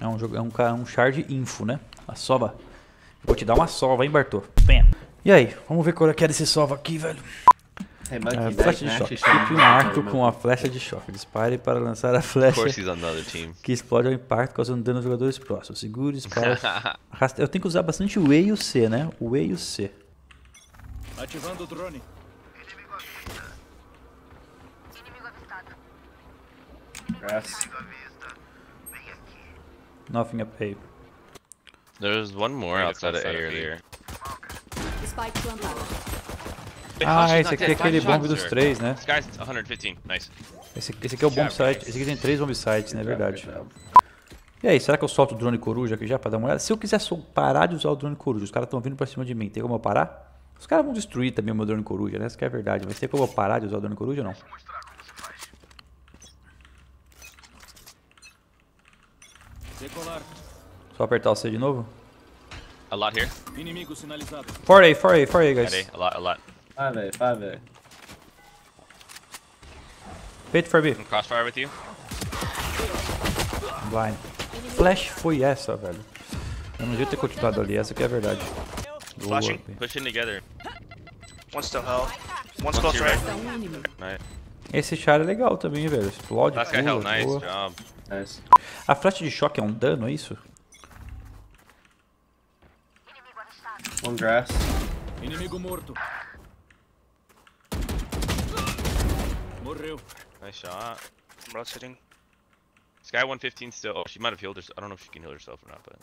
É um, jogo, é um, ca- um charge info, né? A sova. Vou te dar uma sova, hein, Bartô? Penha. E aí, vamos ver qual é que é desse sova aqui, velho. É, that flecha de can choque. Equipe um arco to com a flecha de choque. Dispare para lançar a flecha que explode ao impacto, causando dano aos jogadores próximos. Segure, arrasta- Eu tenho que usar bastante o E e o C, né? O E e o C. Ativando o drone. Grass. Nothing up A. There's one more outside of A outside of A. earlier. Ah, esse aqui é aquele bomb dos três, né? This guy's 115. Nice. Esse, esse aqui é o bomb site. Esse aqui tem três bomb sites, né? É verdade. E aí, será que eu solto o drone coruja aqui já pra dar uma olhada? Se eu quiser parar de usar o drone coruja, os caras estão vindo pra cima de mim, tem como eu parar? Os caras vão destruir também o meu drone coruja, né? Isso que é verdade. Mas tem como eu parar de usar o drone coruja ou não? Decolar. Só apertar o C de novo? A lot here. Inimigo sinalizado. 4A, 4A, 4A, At guys. A. A lot, a lot. 5A, 5A. Peito 4B. I'm crossfire with you. Blind. Flash foi essa, velho. Eu não devia ter continuado ali, essa que é a verdade. Flashing. B. Pushing together. One's still hell. One's close right. Esse char é legal também, velho. Explode, pula. Nice job. Nice. A flecha de choque é um dano, é isso? One grass. Inimigo morto. Morreu. Nice shot. I'm rotating. This guy 115 still. Oh, she might have healed herself. I don't know if she can heal herself or not, but.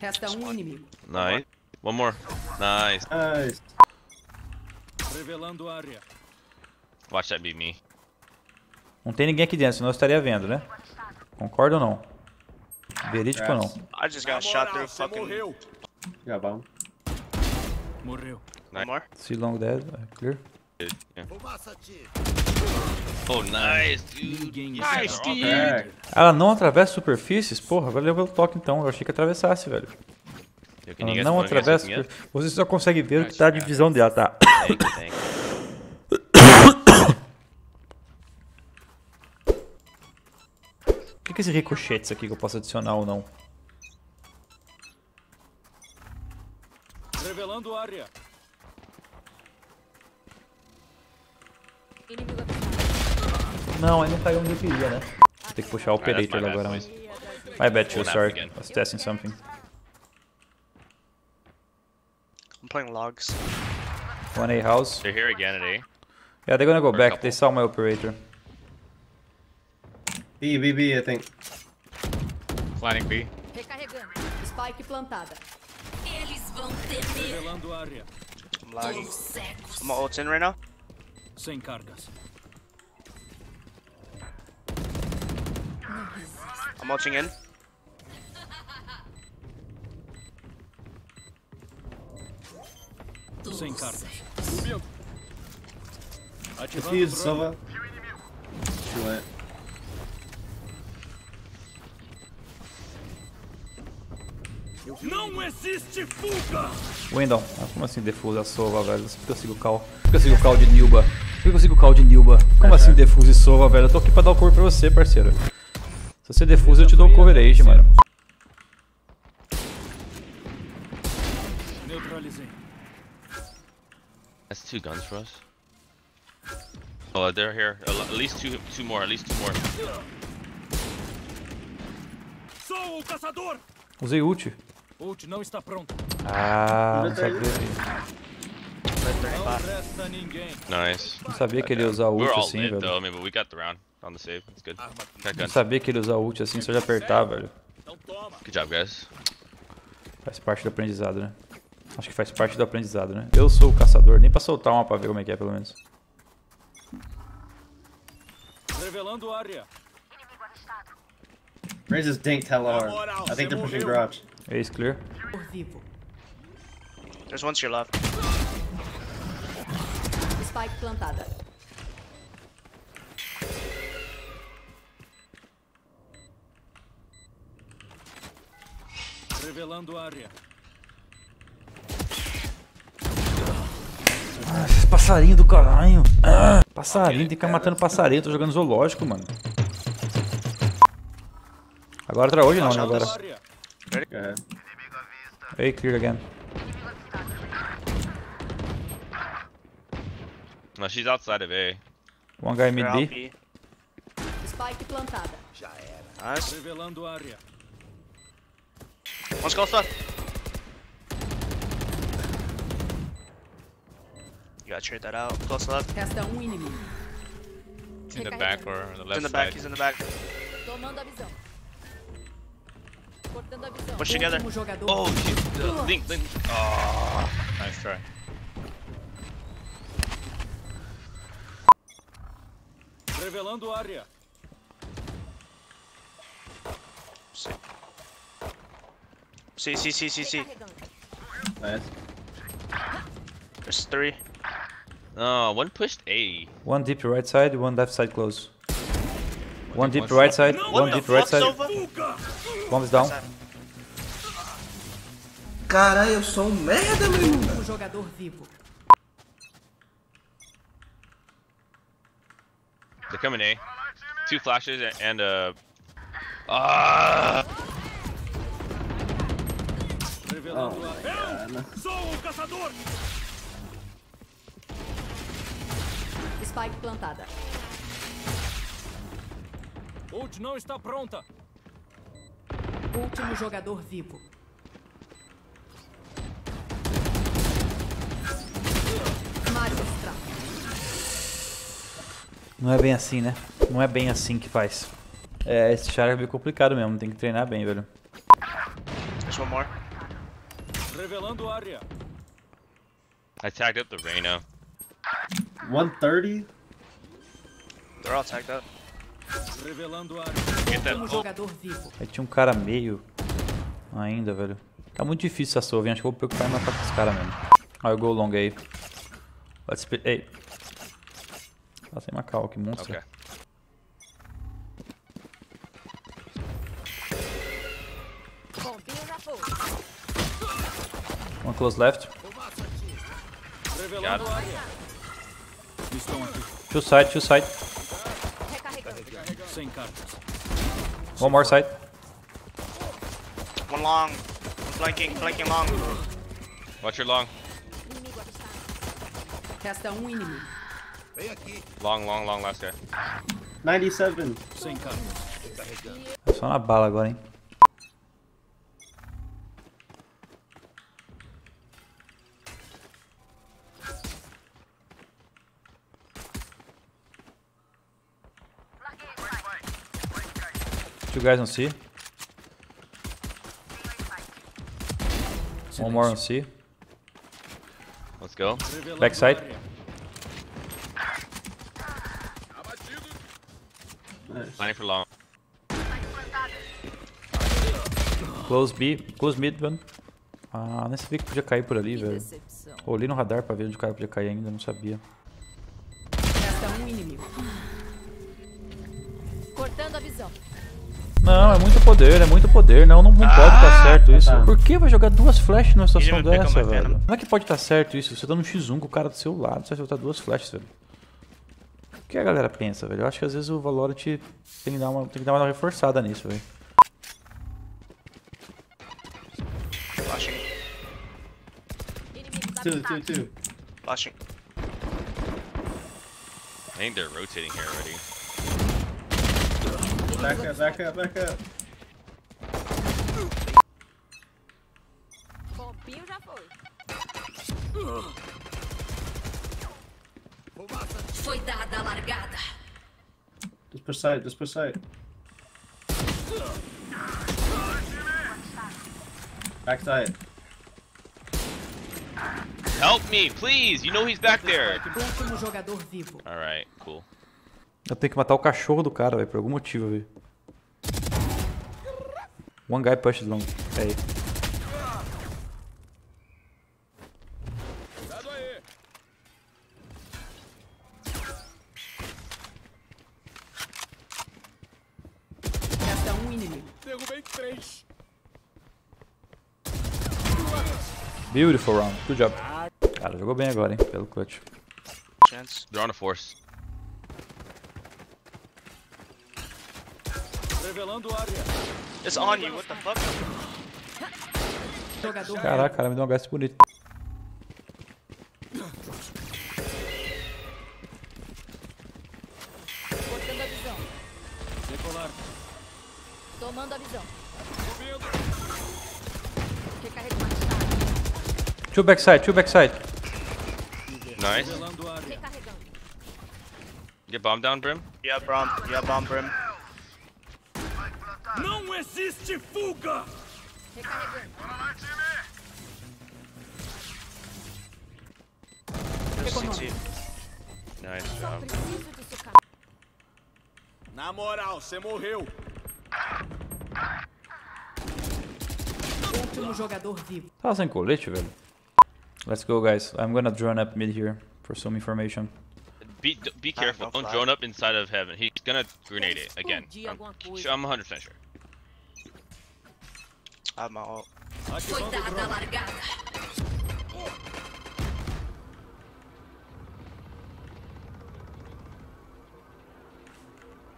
Resta um inimigo. Nice. One more. Nice. Nice. Revelando área. Watch that be me. Não tem ninguém aqui dentro, senão eu estaria vendo, né? Concorda ou não? Verídico ou não? I just got shot through fucking. bomb. Morreu. One more. See long dead, é clear. Yeah. Oh, nice, dude. Ninguém Nice, dude. Ela não atravessa superfícies? Porra, valeu pelo toque então. Eu achei que atravessasse, velho. Ela não atravessa. Você só consegue ver o que tá a divisão dela, tá? Thank you, thank you. O que que é esse ricochetes aqui que eu posso adicionar ou não? Revelando área. Não, ainda não caiu onde eu queria, né? Tem que puxar o operator bad, agora, mas... My bad, too, sorry. again. I was testing something. I'm playing logs. 1A house. They're here again at A. Yeah, they're gonna go Or a back. They saw my operator. B, B, B, I think. Flying B. Recarregando. Spike plantada. Eles vão temer Revelando área. I'm lagging. os. I'm ult in right now. Sem cargas. I'm ulting in. Sem cargas. Subindo. Ativando o Defuse, drone. Silva. Too late. Não existe fuga! Wendell, ah, como assim defuse a sova, velho? Por que eu sigo o call? Por que eu sigo o call de Nilba? Por que eu sigo o call de Nilba? Como assim defuse sova, velho? Eu tô aqui pra dar o cover pra você, parceiro. Se você defuse, eu te dou o coverage, mano. Neutralizei. That's two guns for us. Oh, they're here. At at least two, two more. At least two more. Sou o caçador! Usei ult. Ult não está pronto. Ah, não sabia, Não resta ninguém. Nice. não sabia que ele ia usar ult assim, lit velho. though. I mean, but we got the round on the save. That's good. Não sabia que ele ia usar ult assim, só de apertar, velho. Good job, guys. Faz parte do aprendizado, né? Acho que faz parte do aprendizado, né? Eu sou o caçador, nem pra soltar uma pra ver como é que é, pelo menos. Revelando área. Raise is dinked hella hard. I think they're pushing garage. Ace clear. Por vivo. There's one to your left. Spike plantada. Revelando área. Ah, esses passarinhos do caralho. Ah, passarinho, tem que ficar matando passarinho. Tô jogando zoológico, mano. Agora tra hoje não, né? Agora. Out. Área. Go ahead. Hey, clear again. No, she's outside of A. One guy mid B. B. Spike plantada. Nice. Revelando área. One's close left. You gotta trade that out. Close left. Resta um inimigo. In the back or on the He's left in the back. side. He's in the back. Tomando a visão. Cortando a visão. Push together. Oh shit! Uh, link, link. Oh. Nice try. Revelando área. C, C, C, C, C. Nice. There's three. No, one pushed A. One deep right side, one left side close. One deep one right side. one deep right side. Bomb is down. Caralho, eu sou um merda, meu irmão. Último jogador vivo. They're coming A. Two flashes a- and uh. Ah! Oh. Sou o caçador. Spike plantada. Ult não está pronta. Último jogador vivo. Não é bem assim, né? Não é bem assim que faz. É, esse char é meio complicado mesmo, tem que treinar bem, velho. There's one more. Revelando área. I tagged up the Reyna. 130? They're all tagged up. Revelando Oh, jogador vivo. Aí tinha um cara meio ainda, velho. Tá muito difícil essa sova, hein? Acho que eu vou preocupar em matar com esse cara mesmo. Aí eu go long aí. Let's split. Ei. Tá sem Macau, que monstro. okay. One close left. Revelando área. Estão aqui. Two side, two side. Sem cartas. One more side. One long. Flanking, flanking long. Watch your long. Resta um inimigo. Long, long, long last guy. 97. Sem cartas. Só na bala agora, hein? Two guys on C. One more on C. Let's go. Backside. área. Planning for long. Close B. Close mid, mano. Ah, nem sabia que podia cair por ali, velho. Olhei no radar pra ver onde o cara podia cair ainda, não sabia. Resta um inimigo. Cortando a visão. Não, é muito poder, é muito poder. Não, não, não pode estar certo isso. tá. Por que vai jogar duas flashes numa situação dessa, velho? Como é que pode estar certo isso? Você tá no X1 com o cara do seu lado, você vai soltar duas flashes, velho. O que a galera pensa, velho? Eu acho que às vezes o Valorant tem que dar uma, tem que dar uma reforçada nisso, velho. Flashing. Two, two, two. Flashing. I think they're rotating here already. Back up, back up, back up. Bombinho já foi. Foi dada a largada. Just push side, just push side. Back side. Help me, please! You know he's back there! Último um jogador vivo. Alright, cool. Eu tenho que matar o cachorro do cara, velho, por algum motivo, velho. One guy pushed long. Hey. Resta um inimigo. Derrubei três. Beautiful round. Good job. Cara, jogou bem agora, hein, pelo clutch. Chance. They're on a force. Revelando área. It's on you, what the fuck? Caraca, cara, me deu um HS bonito. Cortando a visão. Decolar. Tomando a visão. Subindo. Recarrego mais tarde. Two backside, two backside. Nice. Revelando área. Recarregando. Get bomb down, Brim. Yeah, bomb. Yeah, bomb brim. Existe fuga! Recarregando. Just CT. Nice Só job. Na moral, você morreu. último jogador vivo. Tava sem colete, velho. Let's go, guys. I'm gonna drone up mid here for some information. Be be careful. no Don't drone up inside of heaven. He's gonna grenade it again. I'm, I'm 100% sure. I have my ult. Foi Ativando o dada a drone. largada.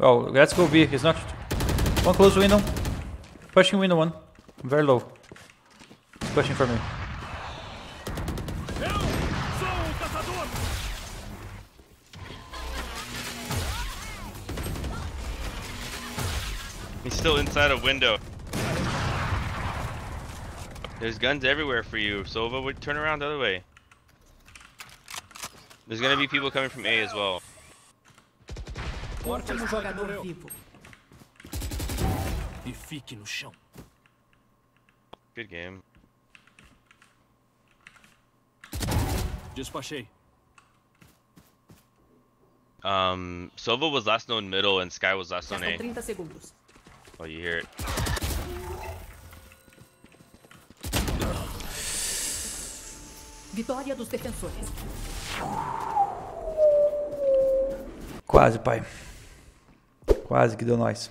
Oh, let's go B. He's not. One close window. Pushing window one. Very low. Pushing for me. Eu sou o caçador! He's still inside a window. There's guns everywhere for you. Sova would turn around the other way. There's gonna be people coming from A as well. Último jogador vivo. E fique no chão. Good game. Despachei. Um, Sova was last known middle and Sky was last known A. Oh, you hear it. Vitória dos defensores. Quase, pai. Quase que deu nós.